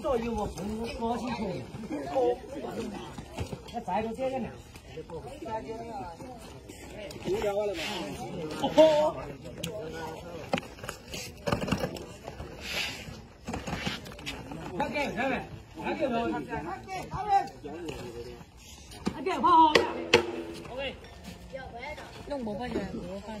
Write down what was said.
做衣服从高兴空，那再多点点面。无聊了嘛？哦。他给，他给，他给不？他给，他给，他给。他给，跑好点。OK。弄不回去，我反